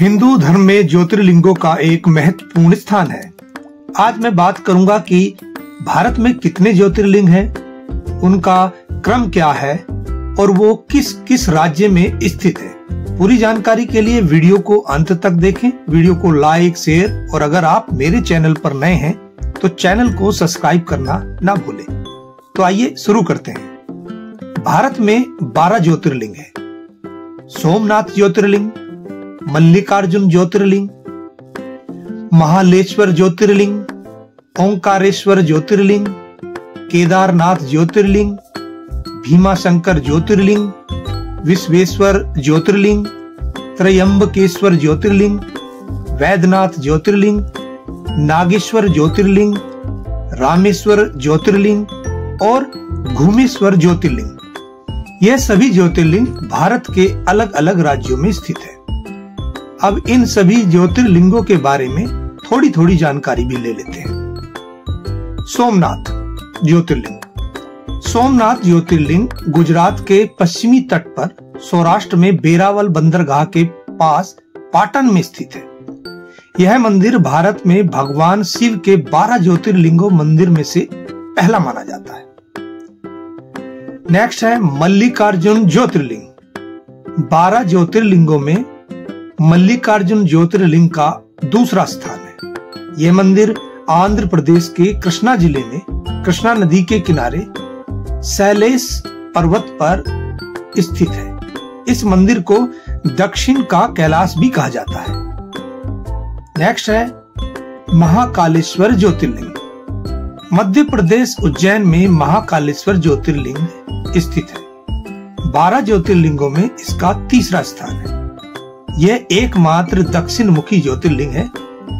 हिंदू धर्म में ज्योतिर्लिंगों का एक महत्वपूर्ण स्थान है। आज मैं बात करूँगा कि भारत में कितने ज्योतिर्लिंग हैं, उनका क्रम क्या है और वो किस किस राज्य में स्थित है। पूरी जानकारी के लिए वीडियो को अंत तक देखें। वीडियो को लाइक शेयर और अगर आप मेरे चैनल पर नए हैं तो चैनल को सब्सक्राइब करना ना भूलें। तो आइए शुरू करते हैं। भारत में 12 ज्योतिर्लिंग है। सोमनाथ ज्योतिर्लिंग मल्लिकार्जुन ज्योतिर्लिंग, महालेश्वर ज्योतिर्लिंग, ओंकारेश्वर ज्योतिर्लिंग, केदारनाथ ज्योतिर्लिंग, भीमाशंकर ज्योतिर्लिंग, विश्वेश्वर ज्योतिर्लिंग, त्रयंबकेश्वर ज्योतिर्लिंग, वैद्यनाथ ज्योतिर्लिंग, नागेश्वर ज्योतिर्लिंग, रामेश्वर ज्योतिर्लिंग और घूमेश्वर ज्योतिर्लिंग। यह सभी ज्योतिर्लिंग भारत के अलग अलग राज्यों में स्थित है। अब इन सभी ज्योतिर्लिंगों के बारे में थोड़ी थोड़ी जानकारी भी ले लेते हैं। सोमनाथ ज्योतिर्लिंग। सोमनाथ ज्योतिर्लिंग गुजरात के पश्चिमी तट पर सौराष्ट्र में बेरावल बंदरगाह के पास पाटन में स्थित है। यह मंदिर भारत में भगवान शिव के बारह ज्योतिर्लिंगों मंदिर में से पहला माना जाता है। नेक्स्ट है मल्लिकार्जुन ज्योतिर्लिंग। बारह ज्योतिर्लिंगों में मल्लिकार्जुन ज्योतिर्लिंग का दूसरा स्थान है। यह मंदिर आंध्र प्रदेश के कृष्णा ज़िले में कृष्णा नदी के किनारे शैलेश पर्वत पर स्थित है। इस मंदिर को दक्षिण का कैलाश भी कहा जाता है। नेक्स्ट है महाकालेश्वर ज्योतिर्लिंग। मध्य प्रदेश उज्जैन में महाकालेश्वर ज्योतिर्लिंग स्थित है। बारह ज्योतिर्लिंगों में इसका तीसरा स्थान है। यह एकमात्र दक्षिण मुखी ज्योतिर्लिंग है।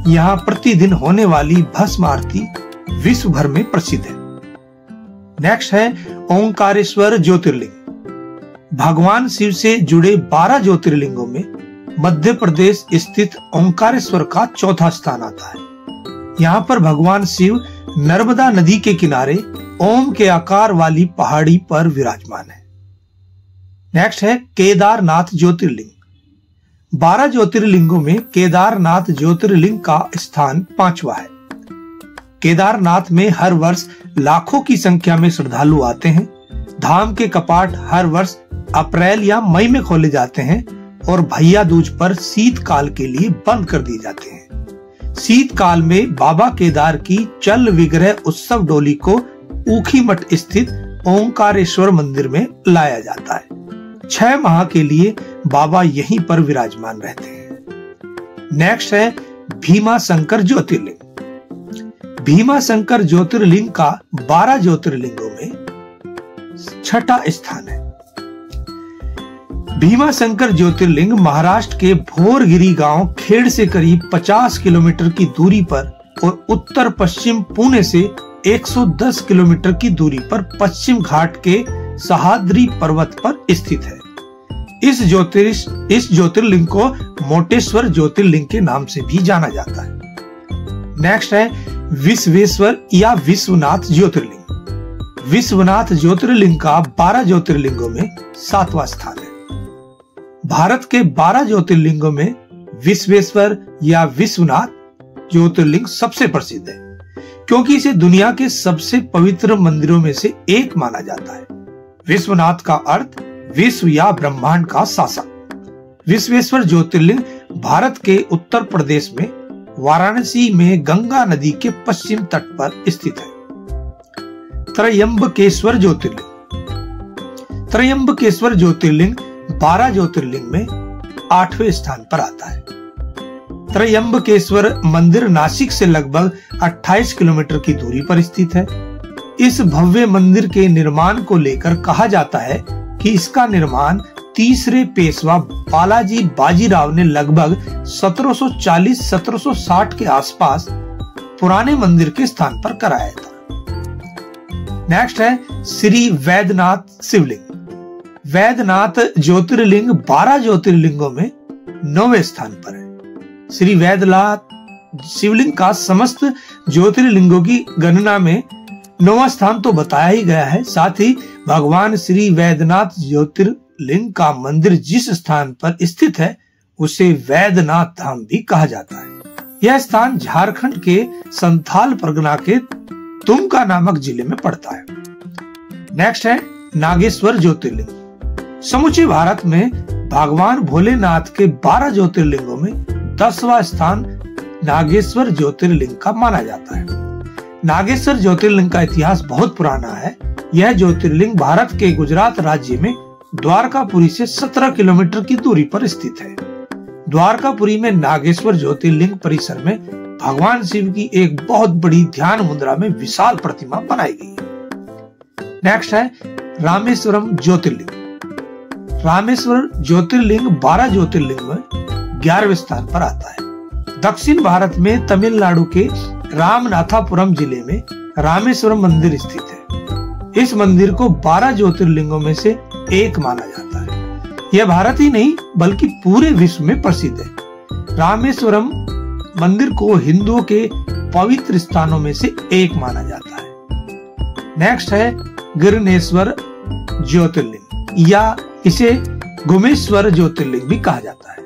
यहाँ प्रतिदिन होने वाली भस्म आरती विश्व भर में प्रसिद्ध है। नेक्स्ट है ओंकारेश्वर ज्योतिर्लिंग। भगवान शिव से जुड़े बारह ज्योतिर्लिंगों में मध्य प्रदेश स्थित ओंकारेश्वर का चौथा स्थान आता है। यहाँ पर भगवान शिव नर्मदा नदी के किनारे ओम के आकार वाली पहाड़ी पर विराजमान है। नेक्स्ट है केदारनाथ ज्योतिर्लिंग। बारह ज्योतिर्लिंगों में केदारनाथ ज्योतिर्लिंग का स्थान पांचवा है। केदारनाथ में हर वर्ष लाखों की संख्या में श्रद्धालु आते हैं। धाम के कपाट हर वर्ष अप्रैल या मई में खोले जाते हैं और भैया दूज पर शीतकाल के लिए बंद कर दिए जाते हैं। शीतकाल में बाबा केदार की चल विग्रह उत्सव डोली को ऊखी मठ स्थित ओंकारेश्वर मंदिर में लाया जाता है। छह माह के लिए बाबा यहीं पर विराजमान रहते हैं। नेक्स्ट है भीमा शंकर ज्योतिर्लिंग। भीमा शंकर ज्योतिर्लिंग का बारह ज्योतिर्लिंगों में छठा स्थान है। भीमा शंकर ज्योतिर्लिंग महाराष्ट्र के भोरगिरी गाँव खेड़ से करीब 50 किलोमीटर की दूरी पर और उत्तर पश्चिम पुणे से 110 किलोमीटर की दूरी पर पश्चिम घाट के सहाद्री पर्वत पर स्थित है। इस ज्योतिष, इस ज्योतिर्लिंग को मोटेश्वर ज्योतिर्लिंग के नाम से भी जाना जाता है। नेक्स्ट है, विश्वेश्वर या विश्वनाथ ज्योतिर्लिंग। विश्वनाथ ज्योतिर्लिंग का बारह ज्योतिर्लिंगों में सातवां स्थान है। भारत के बारह ज्योतिर्लिंगों में विश्वेश्वर या विश्वनाथ ज्योतिर्लिंग सबसे प्रसिद्ध है, क्योंकि इसे दुनिया के सबसे पवित्र मंदिरों में से एक माना जाता है। विश्वनाथ का अर्थ विश्व या ब्रह्मांड का शासक। विश्वेश्वर ज्योतिर्लिंग भारत के उत्तर प्रदेश में वाराणसी में गंगा नदी के पश्चिम तट पर स्थित है। त्रयंबकेश्वर ज्योतिर्लिंग। त्रयंबकेश्वर ज्योतिर्लिंग बारह ज्योतिर्लिंग में आठवें स्थान पर आता है। त्रयंबकेश्वर मंदिर नासिक से लगभग 28 किलोमीटर की दूरी पर स्थित है। इस भव्य मंदिर के निर्माण को लेकर कहा जाता है कि इसका निर्माण तीसरे पेशवा बालाजी बाजीराव ने लगभग 1740-1760 के आसपास पुराने मंदिर के स्थान पर कराया था। नेक्स्ट है श्री वैद्यनाथ शिवलिंग। वैद्यनाथ ज्योतिर्लिंग 12 ज्योतिर्लिंगों में नौवे स्थान पर है। श्री वैद्यनाथ शिवलिंग का समस्त ज्योतिर्लिंगों की गणना में नौवा स्थान तो बताया ही गया है। साथ ही भगवान श्री वैद्यनाथ ज्योतिर्लिंग का मंदिर जिस स्थान पर स्थित है, उसे वैद्यनाथ धाम भी कहा जाता है। यह स्थान झारखंड के संथाल परगना के तुमका नामक ज़िले में पड़ता है। नेक्स्ट है नागेश्वर ज्योतिर्लिंग। समूचे भारत में भगवान भोलेनाथ के बारह ज्योतिर्लिंगों में दसवा स्थान नागेश्वर ज्योतिर्लिंग का माना जाता है। नागेश्वर ज्योतिर्लिंग का इतिहास बहुत पुराना है। यह ज्योतिर्लिंग भारत के गुजरात राज्य में द्वारकापुरी से 17 किलोमीटर की दूरी पर स्थित है। द्वारकापुरी में नागेश्वर ज्योतिर्लिंग परिसर में भगवान शिव की एक बहुत बड़ी ध्यान मुद्रा में विशाल प्रतिमा बनाई गई है। नेक्स्ट है रामेश्वरम ज्योतिर्लिंग। रामेश्वर ज्योतिर्लिंग बारह ज्योतिर्लिंग में ग्यारहवें स्थान पर आता है। दक्षिण भारत में तमिलनाडु के रामनाथापुरम ज़िले में रामेश्वरम मंदिर स्थित है। इस मंदिर को बारह ज्योतिर्लिंगों में से एक माना जाता है। यह भारत ही नहीं, बल्कि पूरे विश्व में प्रसिद्ध है। रामेश्वरम मंदिर को हिंदुओं के पवित्र स्थानों में से एक माना जाता है। नेक्स्ट है गिरनेश्वर ज्योतिर्लिंग, या इसे गुमेश्वर ज्योतिर्लिंग भी कहा जाता है।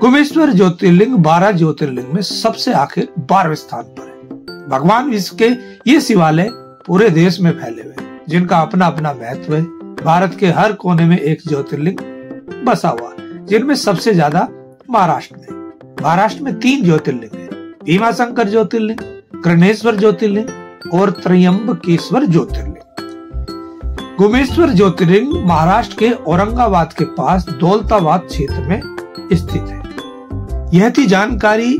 गुमेश्वर ज्योतिर्लिंग बारह ज्योतिर्लिंग में सबसे आखिर बारहवें स्थान पर है। भगवान विश्व के ये शिवालय पूरे देश में फैले हुए जिनका अपना अपना महत्व है। भारत के हर कोने में एक ज्योतिर्लिंग बसा हुआ, जिनमें सबसे ज़्यादा महाराष्ट्र में महाराष्ट्र में तीन ज्योतिर्लिंग है भीमा शंकर ज्योतिर्लिंग कृणेश्वर ज्योतिर्लिंग और त्रयंबकेश्वर ज्योतिर्लिंग। गुमेश्वर ज्योतिर्लिंग महाराष्ट्र के औरंगाबाद के पास दौलताबाद क्षेत्र में स्थित है। यह थी जानकारी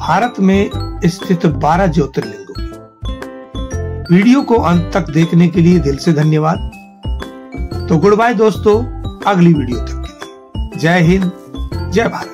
भारत में स्थित बारह ज्योतिर्लिंगों की। वीडियो को अंत तक देखने के लिए दिल से धन्यवाद। तो गुड बाय दोस्तों, अगली वीडियो तक के लिए। जय हिंद, जय भारत।